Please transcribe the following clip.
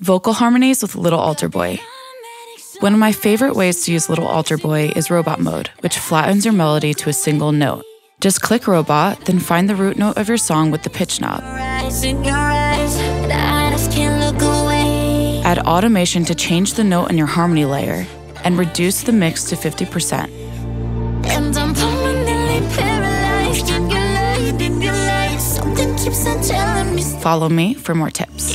Vocal harmonies with Little Alter Boy. One of my favorite ways to use Little Alter Boy is robot mode, which flattens your melody to a single note. Just click robot, then find the root note of your song with the pitch knob. Add automation to change the note in your harmony layer and reduce the mix to 50%. Follow me for more tips.